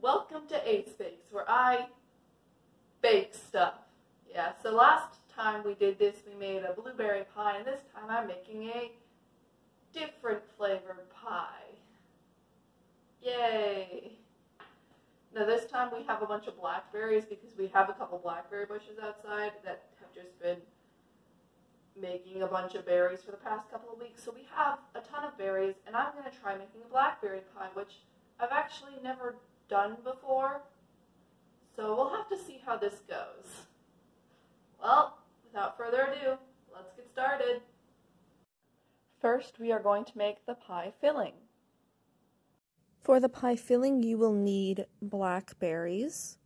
welcome to Ace Bakes, where I bake stuff. Yeah, so last time we did this, we made a blueberry pie, and this time I'm making a different flavored pie. Yay! Now this time we have a bunch of blackberries because we have a couple blackberry bushes outside that have just been making a bunch of berries for the past couple of weeks. So we have a ton of berries, and I'm going to try making a blackberry pie, which I've actually never done before. So we'll have to see how this goes. Well, without further ado, let's get started. First, we are going to make the pie filling. For the pie filling, you will need blackberries,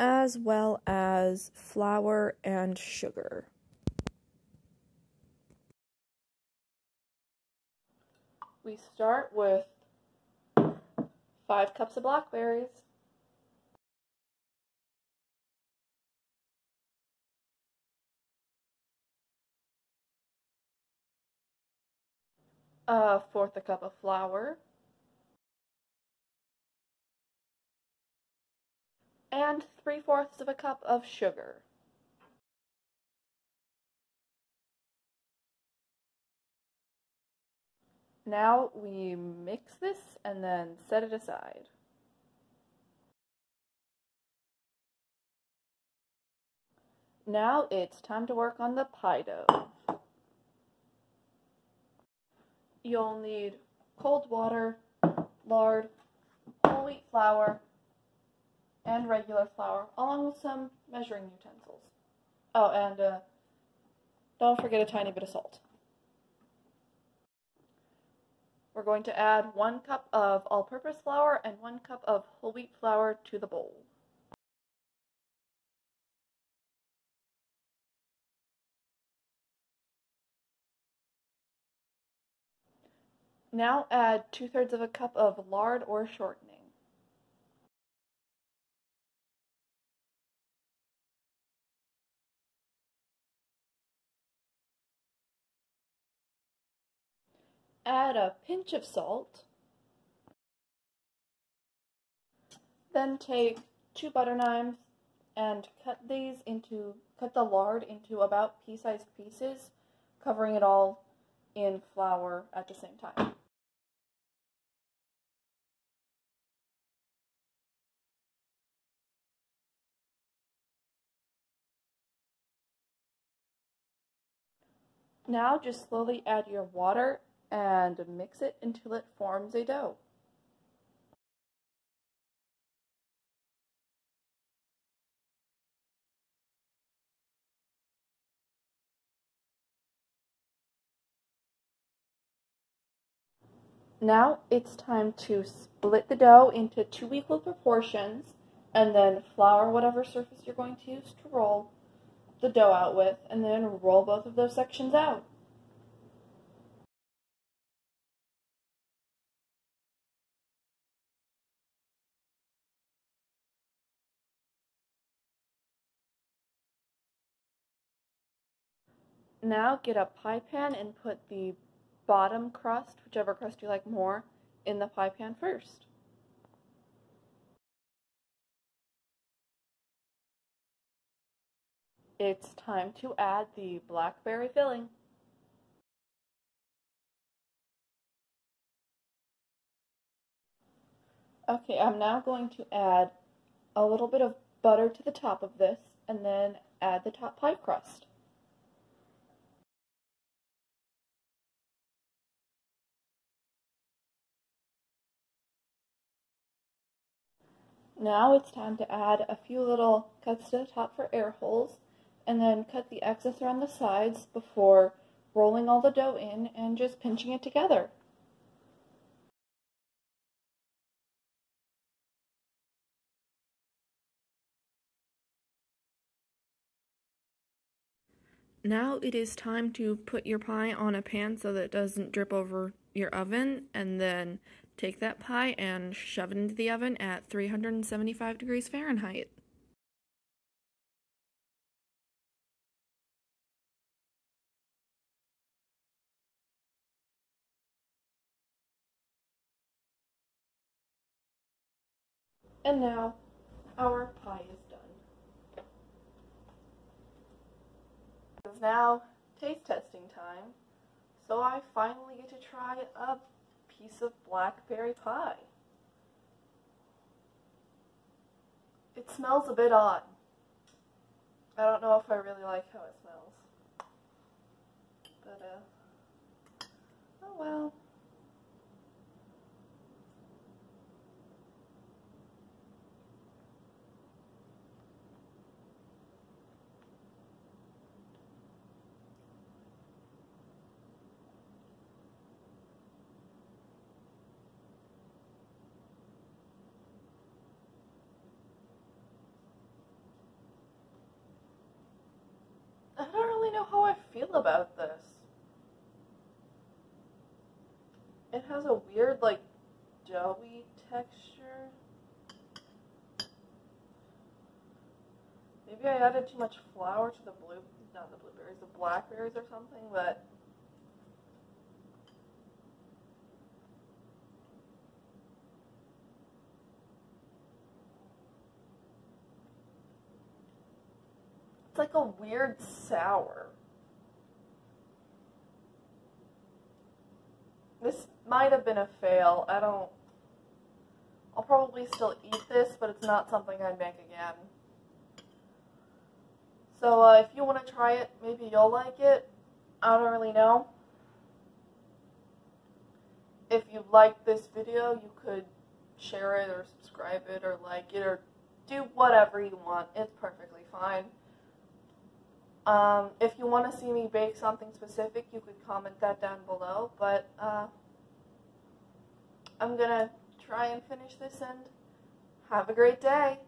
as well as flour and sugar. We start with 5 cups of blackberries, a fourth a cup of flour, and 3 fourths of a cup of sugar. Now we mix this and then set it aside. Now it's time to work on the pie dough. You'll need cold water, lard, whole wheat flour, and regular flour, along with some measuring utensils. Oh, and uh, don't forget a tiny bit of salt. We're going to add one cup of all-purpose flour and one cup of whole wheat flour to the bowl. Now add two-thirds of a cup of lard or shortening. Add a pinch of salt. Then take two butter knives and cut these into, cut the lard into about pea-sized pieces, covering it all in flour at the same time. Now just slowly add your water and mix it until it forms a dough. Now it's time to split the dough into two equal proportions and then flour whatever surface you're going to use to roll the dough out with and then roll both of those sections out. Now get a pie pan and put the bottom crust, whichever crust you like more, in the pie pan first. It's time to add the blackberry filling. Okay, I'm now going to add a little bit of butter to the top of this and then add the top pie crust. Now it's time to add a few little cuts to the top for air holes and then cut the excess around the sides before rolling all the dough in and just pinching it together. Now it is time to put your pie on a pan so that it doesn't drip over your oven and then Take that pie and shove it into the oven at 375 degrees Fahrenheit. And now our pie is done. It's now taste testing time, so I finally get to try a piece of blackberry pie. It smells a bit odd. I don't know if I really like how it smells. But, uh, oh well. I don't really know how I feel about this. It has a weird, like, doughy texture. Maybe I added too much flour to the blue, not the blueberries, the blackberries or something, but it's like a weird sour. This might have been a fail. I don't. I'll probably still eat this, but it's not something I'd make again. So uh, if you want to try it, maybe you'll like it. I don't really know. If you like this video, you could share it or subscribe it or like it or do whatever you want. It's perfectly fine. Um, if you want to see me bake something specific, you could comment that down below. But uh, I'm to try and finish this and have a great day.